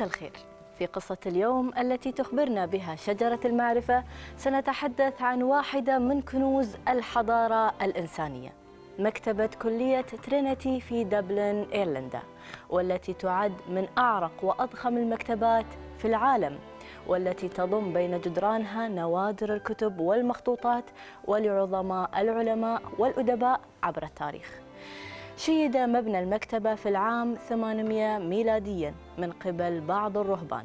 مساء الخير. في قصة اليوم التي تخبرنا بها شجرة المعرفة سنتحدث عن واحدة من كنوز الحضارة الإنسانية مكتبة كلية ترينيتي في دبلن إيرلندا والتي تعد من أعرق وأضخم المكتبات في العالم والتي تضم بين جدرانها نوادر الكتب والمخطوطات ولعظماء العلماء والأدباء عبر التاريخ. شيد مبنى المكتبة في العام 800 ميلاديا من قبل بعض الرهبان.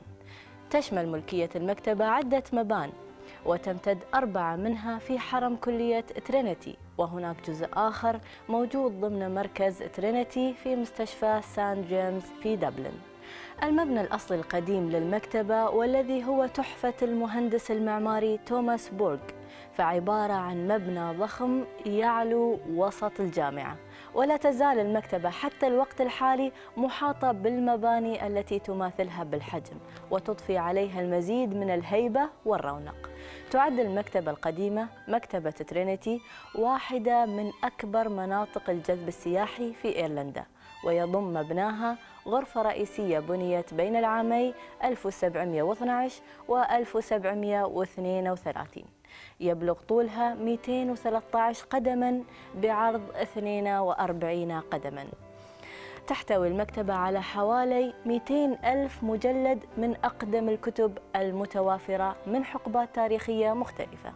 تشمل ملكية المكتبة عدة مبان وتمتد أربعة منها في حرم كلية ترينيتي وهناك جزء آخر موجود ضمن مركز ترينيتي في مستشفى سان جيمس في دبلن. المبنى الأصلي القديم للمكتبة والذي هو تحفة المهندس المعماري توماس بورغ فعبارة عن مبنى ضخم يعلو وسط الجامعة. ولا تزال المكتبة حتى الوقت الحالي محاطة بالمباني التي تماثلها بالحجم وتضفي عليها المزيد من الهيبة والرونق. تعد المكتبة القديمة مكتبة ترينيتي واحدة من أكبر مناطق الجذب السياحي في إيرلندا ويضم مبناها غرفة رئيسية بنيت بين العامي 1712 و 1732 يبلغ طولها 213 قدما بعرض 42 قدما. تحتوي المكتبة على حوالي 200 ألف مجلد من أقدم الكتب المتوافرة من حقبات تاريخية مختلفة.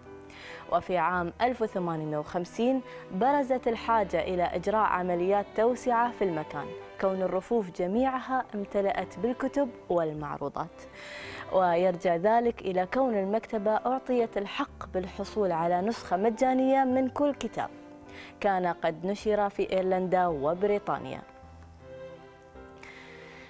وفي عام 1850 برزت الحاجة إلى إجراء عمليات توسعة في المكان. كون الرفوف جميعها امتلأت بالكتب والمعروضات. ويرجع ذلك إلى كون المكتبة أعطيت الحق بالحصول على نسخة مجانية من كل كتاب. كان قد نشر في إيرلندا وبريطانيا.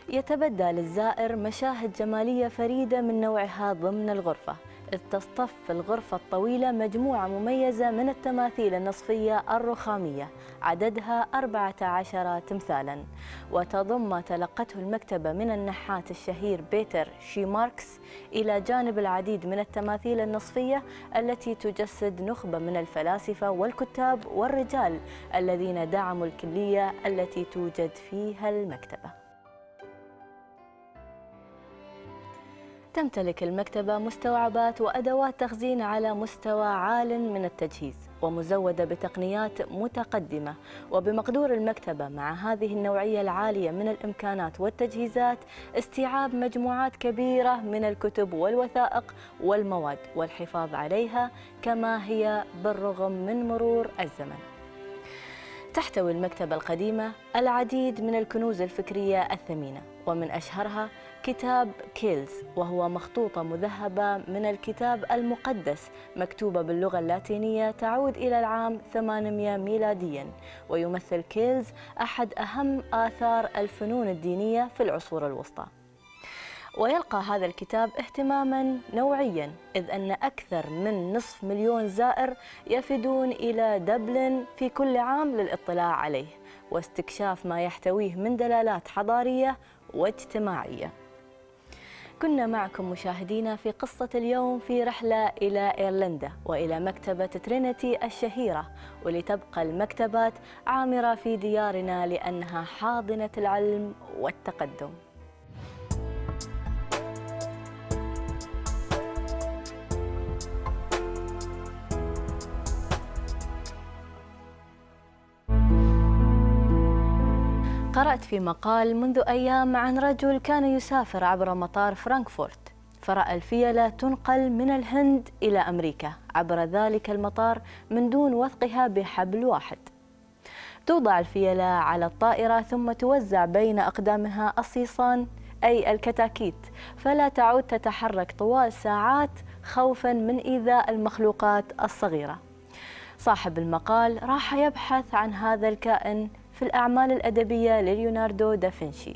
يتبدى للزائر مشاهد جمالية فريدة من نوعها ضمن الغرفة. إذ تصطف الغرفة الطويلة مجموعة مميزة من التماثيل النصفية الرخامية عددها 14 تمثالا. وتضم ما تلقته المكتبة من النحات الشهير بيتر شيماركس إلى جانب العديد من التماثيل النصفية التي تجسد نخبة من الفلاسفة والكتاب والرجال الذين دعموا الكلية التي توجد فيها المكتبة. تمتلك المكتبة مستوعبات وأدوات تخزين على مستوى عال من التجهيز ومزودة بتقنيات متقدمة. وبمقدور المكتبة مع هذه النوعية العالية من الإمكانات والتجهيزات استيعاب مجموعات كبيرة من الكتب والوثائق والمواد والحفاظ عليها كما هي بالرغم من مرور الزمن. تحتوي المكتبة القديمة العديد من الكنوز الفكرية الثمينة ومن أشهرها كتاب كيلز وهو مخطوطة مذهبة من الكتاب المقدس مكتوبة باللغة اللاتينية تعود إلى العام 800 ميلاديا. ويمثل كيلز أحد أهم آثار الفنون الدينية في العصور الوسطى. ويلقى هذا الكتاب اهتماما نوعيا إذ أن أكثر من نصف مليون زائر يفدون إلى دبلن في كل عام للاطلاع عليه واستكشاف ما يحتويه من دلالات حضارية واجتماعية. كنا معكم مشاهدينا في قصة اليوم في رحلة إلى إيرلندا وإلى مكتبة ترينيتي الشهيرة ولتبقى المكتبات عامرة في ديارنا لأنها حاضنة العلم والتقدم. قرأت في مقال منذ أيام عن رجل كان يسافر عبر مطار فرانكفورت فرأى الفيلة تنقل من الهند إلى أمريكا عبر ذلك المطار من دون وثقها بحبل واحد. توضع الفيلة على الطائرة ثم توزع بين أقدامها الصيصان أي الكتاكيت فلا تعود تتحرك طوال ساعات خوفا من إيذاء المخلوقات الصغيرة. صاحب المقال راح يبحث عن هذا الكائن في الأعمال الأدبية لليوناردو دافنشي.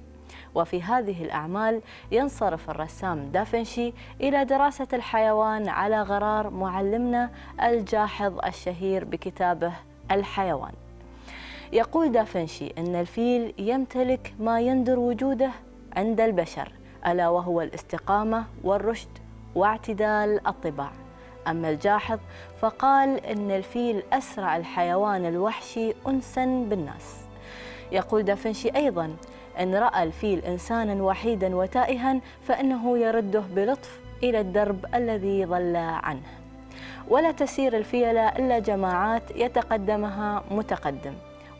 وفي هذه الأعمال ينصرف الرسام دافنشي إلى دراسة الحيوان على غرار معلمنا الجاحظ الشهير بكتابه الحيوان. يقول دافنشي أن الفيل يمتلك ما يندر وجوده عند البشر ألا وهو الاستقامة والرشد واعتدال الطباع. أما الجاحظ فقال أن الفيل أسرع الحيوان الوحشي أنسا بالناس. يقول دافنشي أيضا إن رأى الفيل إنسانا وحيدا وتائها فإنه يرده بلطف إلى الدرب الذي ضل عنه. ولا تسير الفيلة إلا جماعات يتقدمها متقدم.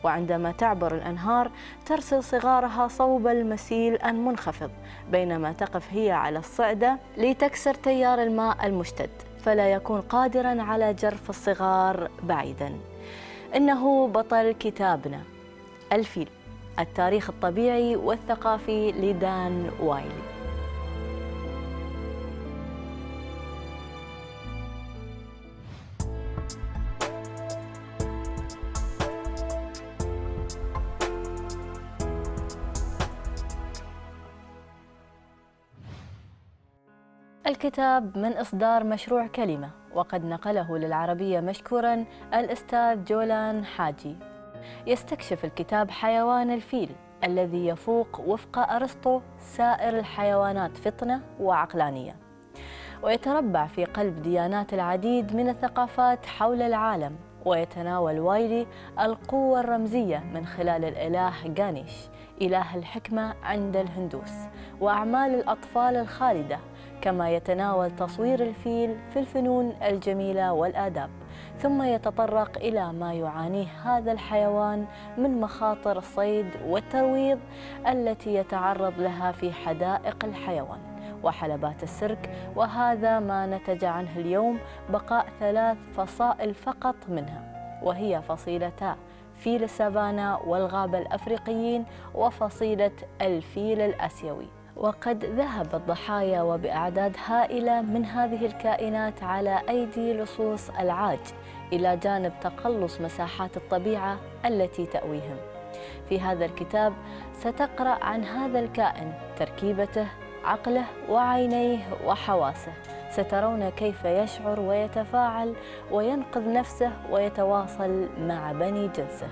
وعندما تعبر الأنهار ترسل صغارها صوب المسيل المنخفض بينما تقف هي على الصعدة لتكسر تيار الماء المشتد فلا يكون قادرا على جرف الصغار بعيدا. إنه بطل كتابنا. الفيل التاريخ الطبيعي والثقافي لدان وايلي. الكتاب من إصدار مشروع كلمة وقد نقله للعربية مشكورا الأستاذ جولان حاجي. يستكشف الكتاب حيوان الفيل الذي يفوق وفق أرسطو سائر الحيوانات فطنة وعقلانية. ويتربع في قلب ديانات العديد من الثقافات حول العالم ويتناول وايلي القوة الرمزية من خلال الإله غانيش إله الحكمة عند الهندوس وأعمال الأطفال الخالدة كما يتناول تصوير الفيل في الفنون الجميلة والآداب. ثم يتطرق إلى ما يعانيه هذا الحيوان من مخاطر الصيد والترويض التي يتعرض لها في حدائق الحيوان وحلبات السيرك وهذا ما نتج عنه اليوم بقاء ثلاث فصائل فقط منها وهي فصيلتا فيل السافانا والغابة الأفريقيين وفصيلة الفيل الأسيوي. وقد ذهب الضحايا وبأعداد هائلة من هذه الكائنات على أيدي لصوص العاج إلى جانب تقلص مساحات الطبيعة التي تأويهم. في هذا الكتاب ستقرأ عن هذا الكائن تركيبته عقله وعينيه وحواسه. سترون كيف يشعر ويتفاعل وينقذ نفسه ويتواصل مع بني جنسه.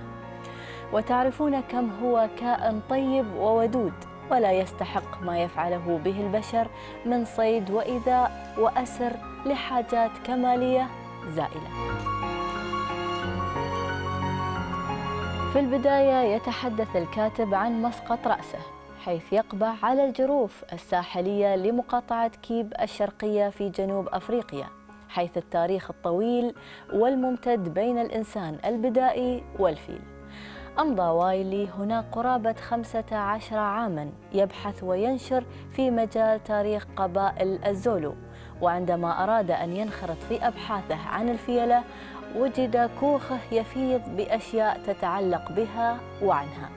وتعرفون كم هو كائن طيب وودود ولا يستحق ما يفعله به البشر من صيد وإيذاء وأسر لحاجات كمالية زائلة. في البداية يتحدث الكاتب عن مسقط رأسه حيث يقبع على الجروف الساحلية لمقاطعة كيب الشرقية في جنوب أفريقيا حيث التاريخ الطويل والممتد بين الإنسان البدائي والفيل. أمضى وايلي هناك قرابة 15 عاما يبحث وينشر في مجال تاريخ قبائل الزولو. وعندما أراد أن ينخرط في أبحاثه عن الفيلة وجد كوخه يفيض بأشياء تتعلق بها وعنها.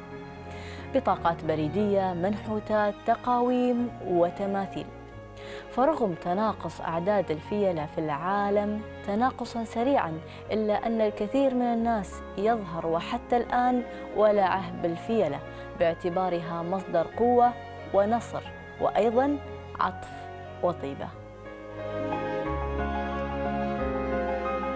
بطاقات بريدية منحوتات تقاويم وتماثيل. فرغم تناقص أعداد الفيلة في العالم تناقصا سريعا إلا أن الكثير من الناس يظهر وحتى الآن ولعه بالفيلة باعتبارها مصدر قوة ونصر وأيضا عطف وطيبة.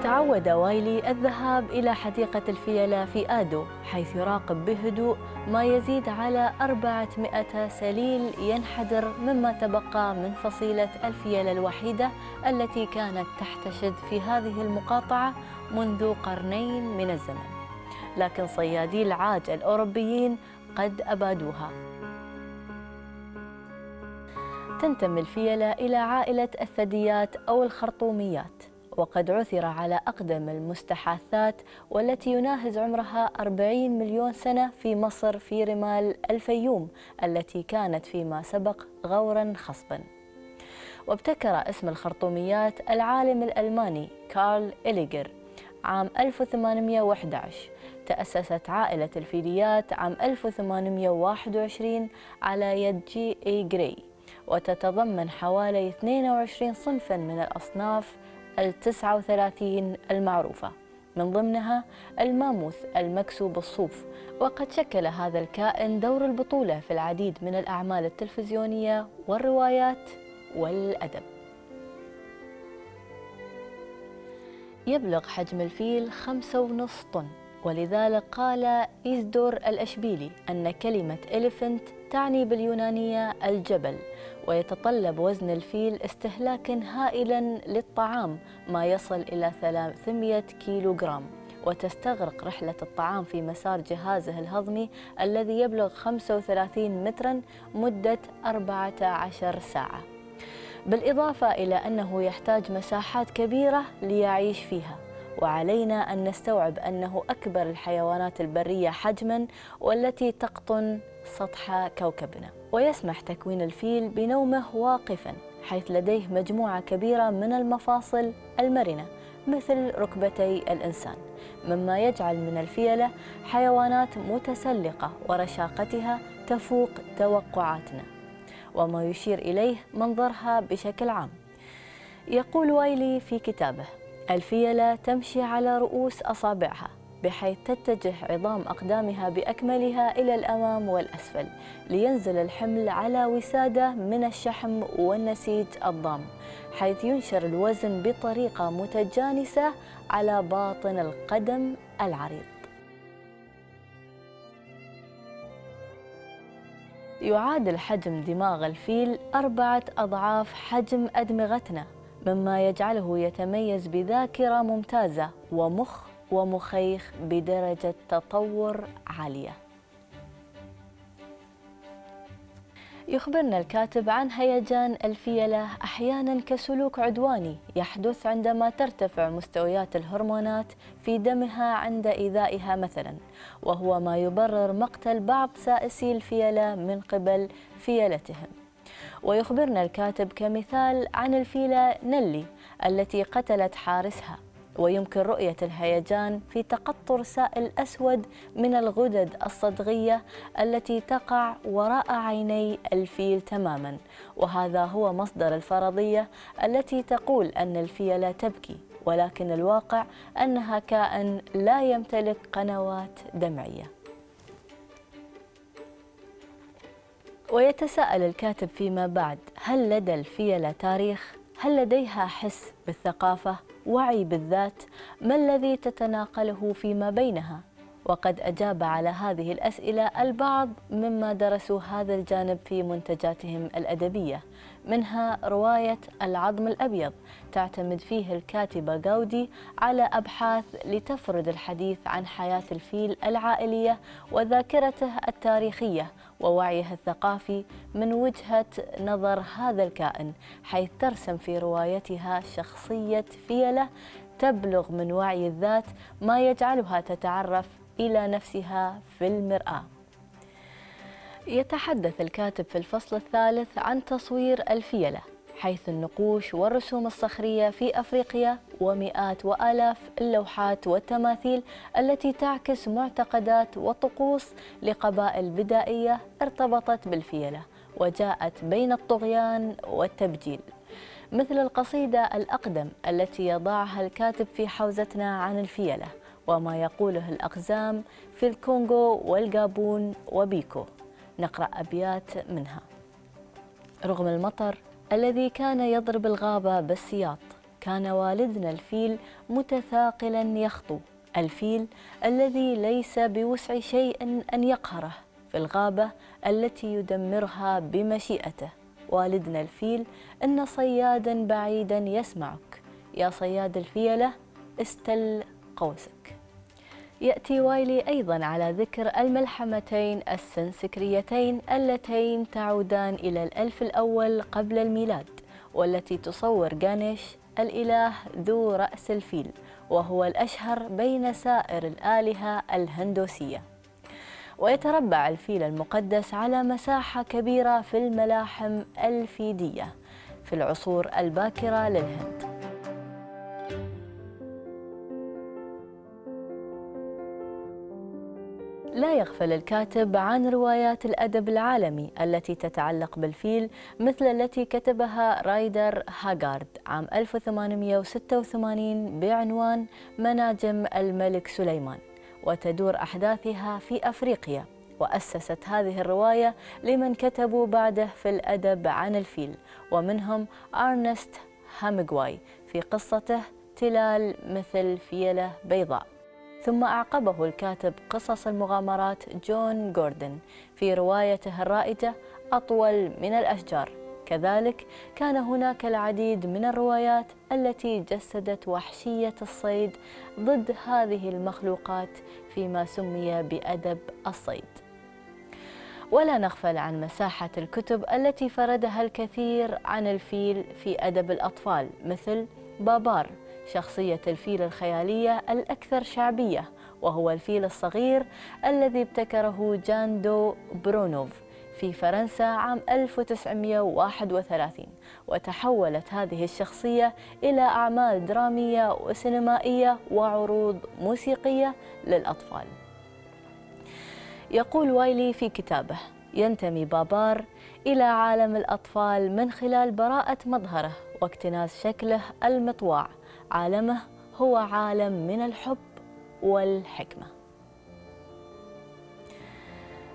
تعود وايلي الذهاب إلى حديقة الفيلة في آدو حيث يراقب بهدوء ما يزيد على 400 سليل ينحدر مما تبقى من فصيلة الفيلة الوحيدة التي كانت تحتشد في هذه المقاطعة منذ قرنين من الزمن. لكن صيادي العاج الأوروبيين قد أبادوها. تنتمي الفيلة إلى عائلة الثدييات أو الخرطوميات. وقد عثر على أقدم المستحاثات والتي يناهز عمرها 40 مليون سنة في مصر في رمال الفيوم التي كانت فيما سبق غورا خصبا. وابتكر اسم الخرطوميات العالم الألماني كارل إليجر. عام 1811 تأسست عائلة الفيليات عام 1821 على يد J.E. Gray وتتضمن حوالي 22 صنفا من الأصناف التسعة وثلاثين المعروفة. من ضمنها الماموث المكسو بالصوف وقد شكل هذا الكائن دور البطولة في العديد من الأعمال التلفزيونية والروايات والأدب. يبلغ حجم الفيل خمسة ونصف طن. ولذلك قال إيزدور الأشبيلي أن كلمة elephant تعني باليونانية الجبل ويتطلب وزن الفيل استهلاكا هائلا للطعام ما يصل إلى 300 كيلو جرام وتستغرق رحلة الطعام في مسار جهازه الهضمي الذي يبلغ 35 مترا مدة 14 ساعة. بالإضافة إلى أنه يحتاج مساحات كبيرة ليعيش فيها. وعلينا أن نستوعب أنه أكبر الحيوانات البرية حجماً والتي تقطن سطح كوكبنا. ويسمح تكوين الفيل بنومه واقفاً حيث لديه مجموعة كبيرة من المفاصل المرنة مثل ركبتي الإنسان. مما يجعل من الفيلة حيوانات متسلقة ورشاقتها تفوق توقعاتنا. وما يشير إليه منظرها بشكل عام. يقول وايلي في كتابه الفيلة تمشي على رؤوس أصابعها بحيث تتجه عظام أقدامها بأكملها إلى الأمام والأسفل لينزل الحمل على وسادة من الشحم والنسيج الضام حيث ينشر الوزن بطريقة متجانسة على باطن القدم العريض. يعادل حجم دماغ الفيل أربعة أضعاف حجم أدمغتنا. مما يجعله يتميز بذاكرة ممتازة ومخ ومخيخ بدرجة تطور عالية. يخبرنا الكاتب عن هيجان الفيلة أحيانا كسلوك عدواني يحدث عندما ترتفع مستويات الهرمونات في دمها عند إيذائها مثلا وهو ما يبرر مقتل بعض سائسي الفيلة من قبل فيلتهم. ويخبرنا الكاتب كمثال عن الفيلة نلي التي قتلت حارسها. ويمكن رؤية الهيجان في تقطر سائل أسود من الغدد الصدغية التي تقع وراء عيني الفيل تماما. وهذا هو مصدر الفرضية التي تقول أن الفيل لا تبكي ولكن الواقع أنها كائن لا يمتلك قنوات دمعية. ويتساءل الكاتب فيما بعد هل لدى الفيلة تاريخ؟ هل لديها حس بالثقافة؟ وعي بالذات؟ ما الذي تتناقله فيما بينها؟ وقد أجاب على هذه الأسئلة البعض مما درسوا هذا الجانب في منتجاتهم الأدبية منها رواية العظم الأبيض تعتمد فيه الكاتبة جاودي على أبحاث لتفرد الحديث عن حياة الفيل العائلية وذاكرته التاريخية ووعيه الثقافي من وجهة نظر هذا الكائن حيث ترسم في روايتها شخصية فيلة تبلغ من وعي الذات ما يجعلها تتعرف إلى نفسها في المرآة. يتحدث الكاتب في الفصل الثالث عن تصوير الفيلة. حيث النقوش والرسوم الصخرية في أفريقيا ومئات وآلاف اللوحات والتماثيل التي تعكس معتقدات وطقوس لقبائل بدائية ارتبطت بالفيلة وجاءت بين الطغيان والتبجيل. مثل القصيدة الأقدم التي يضعها الكاتب في حوزتنا عن الفيلة وما يقوله الأقزام في الكونغو والجابون وبيكو. نقرأ أبيات منها. رغم المطر الذي كان يضرب الغابة بالسياط. كان والدنا الفيل متثاقلا يخطو. الفيل الذي ليس بوسع شيء أن يقهره في الغابة التي يدمرها بمشيئته. والدنا الفيل إن صيادا بعيدا يسمعك. يا صياد الفيلة استل قوسك. يأتي وايلي أيضا على ذكر الملحمتين السنسكريتين اللتين تعودان إلى الألف الأول قبل الميلاد والتي تصور غانيش الإله ذو رأس الفيل وهو الأشهر بين سائر الآلهة الهندوسية. ويتربع الفيل المقدس على مساحة كبيرة في الملاحم الفيدية في العصور الباكرة للهند. لا يغفل الكاتب عن روايات الأدب العالمي التي تتعلق بالفيل مثل التي كتبها رايدر هاغارد عام 1886 بعنوان مناجم الملك سليمان. وتدور أحداثها في أفريقيا وأسست هذه الرواية لمن كتبوا بعده في الأدب عن الفيل ومنهم أرنست هامغواي في قصته تلال مثل فيلة بيضاء. ثم أعقبه الكاتب قصص المغامرات جون جوردن في روايته الرائجة أطول من الأشجار. كذلك كان هناك العديد من الروايات التي جسدت وحشية الصيد ضد هذه المخلوقات فيما سمي بأدب الصيد. ولا نغفل عن مساحة الكتب التي فردها الكثير عن الفيل في أدب الأطفال مثل بابار شخصية الفيل الخيالية الأكثر شعبية وهو الفيل الصغير الذي ابتكره جان دو برونوف في فرنسا عام 1931 وتحولت هذه الشخصية إلى أعمال درامية وسينمائية وعروض موسيقية للأطفال. يقول وايلي في كتابه ينتمي بابار إلى عالم الأطفال من خلال براءة مظهره واكتناز شكله المطواع عالمه هو عالم من الحب والحكمة.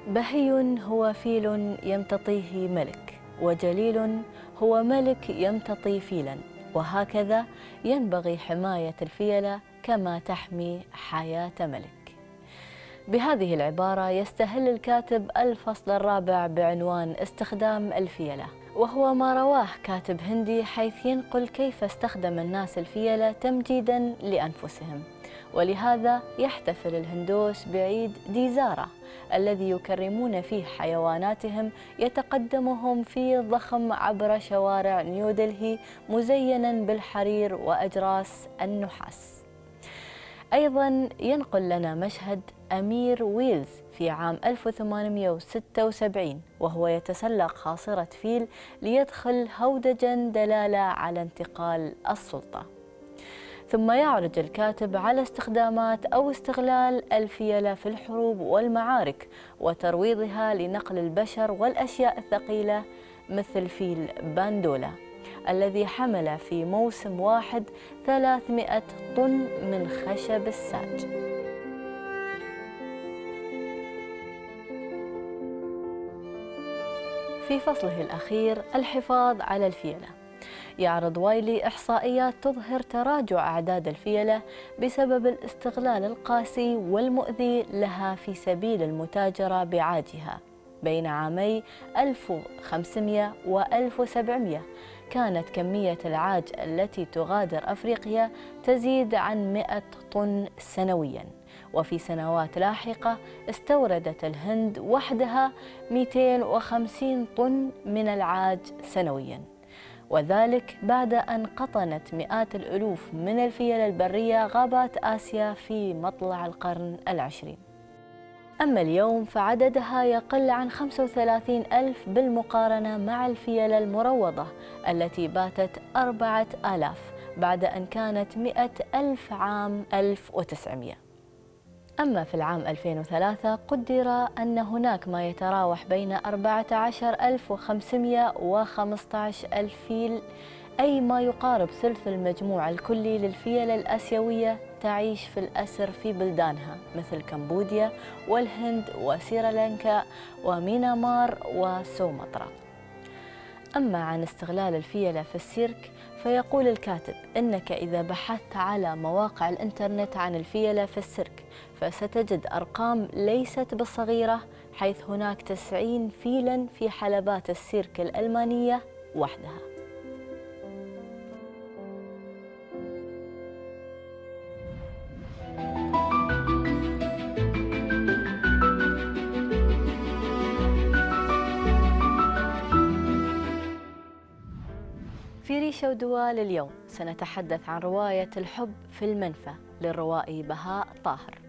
بهي هو فيل يمتطيه ملك وجليل هو ملك يمتطي فيلا وهكذا ينبغي حماية الفيلة كما تحمي حياة ملك. بهذه العبارة يستهل الكاتب الفصل الرابع بعنوان استخدام الفيلة. وهو ما رواه كاتب هندي حيث ينقل كيف استخدم الناس الفيلة تمجيدا لأنفسهم. ولهذا يحتفل الهندوس بعيد ديزارا الذي يكرمون فيه حيواناتهم يتقدمهم في ضخم عبر شوارع نيودلهي مزينا بالحرير وأجراس النحاس. أيضا ينقل لنا مشهد أمير ويلز في عام 1876 وهو يتسلق خاصرة فيل ليدخل هودجا دلالة على انتقال السلطة. ثم يعرج الكاتب على استخدامات أو استغلال الفيلة في الحروب والمعارك وترويضها لنقل البشر والأشياء الثقيلة مثل فيل باندولا الذي حمل في موسم واحد 300 طن من خشب الساج. في فصله الأخير الحفاظ على الفيلة. يعرض وايلي إحصائيات تظهر تراجع أعداد الفيلة بسبب الاستغلال القاسي والمؤذي لها في سبيل المتاجرة بعاجها بين عامي 1500 و 1700 كانت كمية العاج التي تغادر أفريقيا تزيد عن 100 طن سنوياً. وفي سنوات لاحقة استوردت الهند وحدها 250 طن من العاج سنوياً. وذلك بعد أن قطنت مئات الألوف من الفيل البرية غابات آسيا في مطلع القرن العشرين. أما اليوم فعددها يقل عن 35 ألف بالمقارنة مع الفيلة المروضة التي باتت أربعة آلاف بعد أن كانت مئة ألف عام 1900 أما في العام 2003 قدر أن هناك ما يتراوح بين 14500 و 15000 فيل أي ما يقارب ثلث المجموع الكلي للفيل الآسيوية تعيش في الأسر في بلدانها مثل كمبوديا والهند وسريلانكا ومينامار وسومطرة. أما عن استغلال الفيلة في السيرك فيقول الكاتب إنك إذا بحثت على مواقع الإنترنت عن الفيلة في السيرك فستجد أرقام ليست بالصغيرة حيث هناك 90 فيلا في حلبات السيرك الألمانية وحدها. في ريشة ودوال اليوم سنتحدث عن رواية الحب في المنفى للروائي بهاء طاهر.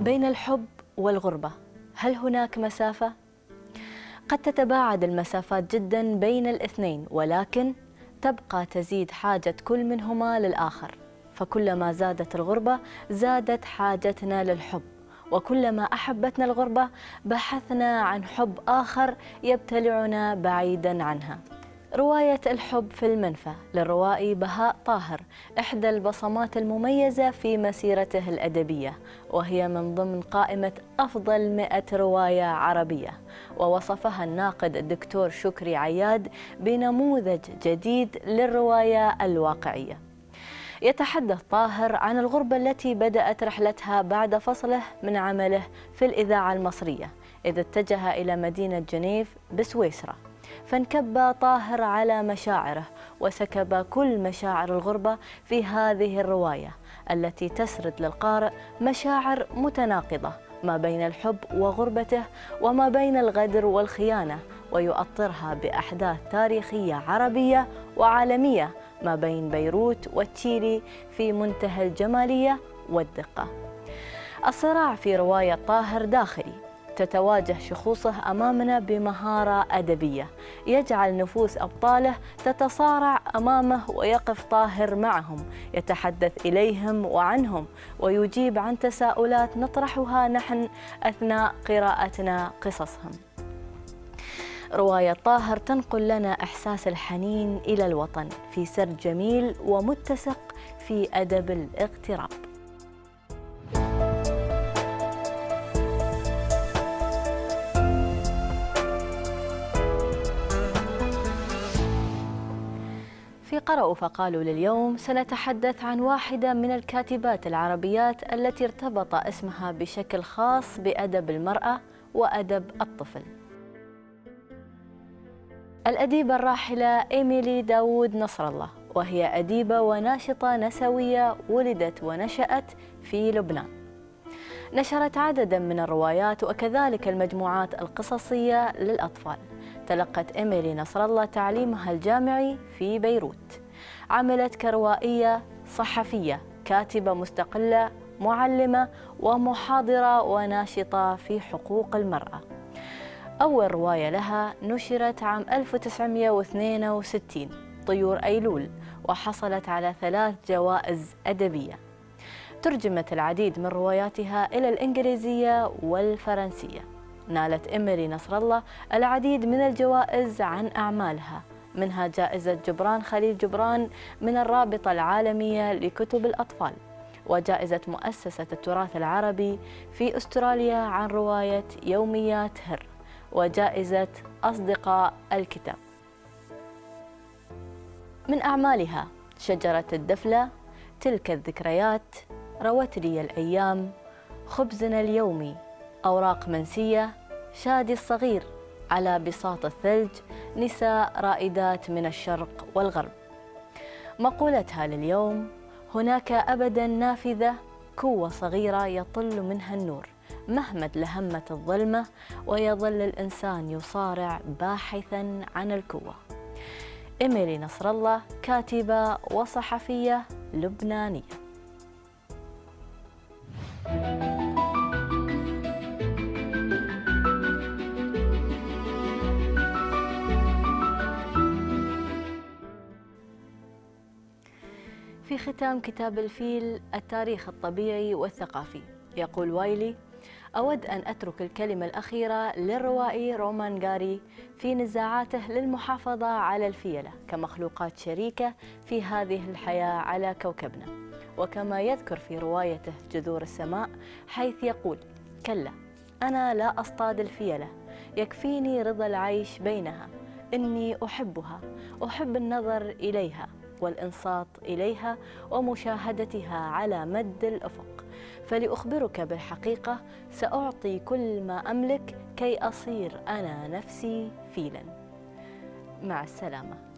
بين الحب والغربة. هل هناك مسافة؟ قد تتباعد المسافات جدا بين الاثنين ولكن تبقى تزيد حاجة كل منهما للآخر. فكلما زادت الغربة زادت حاجتنا للحب. وكلما أحبتنا الغربة بحثنا عن حب آخر يبتلعنا بعيدا عنها. رواية الحب في المنفى للروائي بهاء طاهر إحدى البصمات المميزة في مسيرته الأدبية وهي من ضمن قائمة أفضل مئة رواية عربية. ووصفها الناقد الدكتور شكري عياد بنموذج جديد للرواية الواقعية. يتحدث طاهر عن الغربة التي بدأت رحلتها بعد فصله من عمله في الإذاعة المصرية إذ اتجه إلى مدينة جنيف بسويسرا. فانكب طاهر على مشاعره وسكب كل مشاعر الغربة في هذه الرواية التي تسرد للقارئ مشاعر متناقضة ما بين الحب وغربته وما بين الغدر والخيانة ويؤطرها بأحداث تاريخية عربية وعالمية ما بين بيروت وتشيلي في منتهى الجمالية والدقة. الصراع في رواية طاهر داخلي تتواجه شخوصه أمامنا بمهارة أدبية. يجعل نفوس أبطاله تتصارع أمامه ويقف طاهر معهم. يتحدث إليهم وعنهم ويجيب عن تساؤلات نطرحها نحن أثناء قراءتنا قصصهم. رواية طاهر تنقل لنا إحساس الحنين إلى الوطن في سرد جميل ومتسق في أدب الاغتراب قرأوا فقالوا لليوم سنتحدث عن واحدة من الكاتبات العربيات التي ارتبط اسمها بشكل خاص بأدب المرأة وأدب الطفل. الأديبة الراحلة إيميلي داوود نصر الله وهي أديبة وناشطة نسوية ولدت ونشأت في لبنان. نشرت عددا من الروايات وكذلك المجموعات القصصية للأطفال. تلقت إيميلي نصر الله تعليمها الجامعي في بيروت. عملت كروائية صحفية كاتبة مستقلة معلمة ومحاضرة وناشطة في حقوق المرأة. أول رواية لها نشرت عام 1962 طيور أيلول وحصلت على ثلاث جوائز أدبية. ترجمت العديد من رواياتها إلى الإنجليزية والفرنسية. نالت إيميلي نصر الله العديد من الجوائز عن أعمالها منها جائزة جبران خليل جبران من الرابطة العالمية لكتب الأطفال وجائزة مؤسسة التراث العربي في أستراليا عن رواية يوميات هر وجائزة أصدقاء الكتاب. من أعمالها شجرة الدفلة تلك الذكريات روت لي الأيام خبزنا اليومي أوراق منسية شادي الصغير على بساط الثلج نساء رائدات من الشرق والغرب. مقولتها لليوم هناك أبدا نافذة كوة صغيرة يطل منها النور. مهما تلهمت الظلمة ويظل الإنسان يصارع باحثا عن الكوة إيميلي نصر الله كاتبة وصحفية لبنانية. في ختام كتاب الفيل التاريخ الطبيعي والثقافي. يقول وايلي أود أن أترك الكلمة الأخيرة للروائي رومان غاري في نزاعاته للمحافظة على الفيلة كمخلوقات شريكة في هذه الحياة على كوكبنا. وكما يذكر في روايته جذور السماء حيث يقول كلا أنا لا أصطاد الفيلة يكفيني رضا العيش بينها إني أحبها أحب النظر إليها والإنصات إليها ومشاهدتها على مد الأفق. فلأخبرك بالحقيقة سأعطي كل ما أملك كي أصير أنا نفسي فيلا. مع السلامة.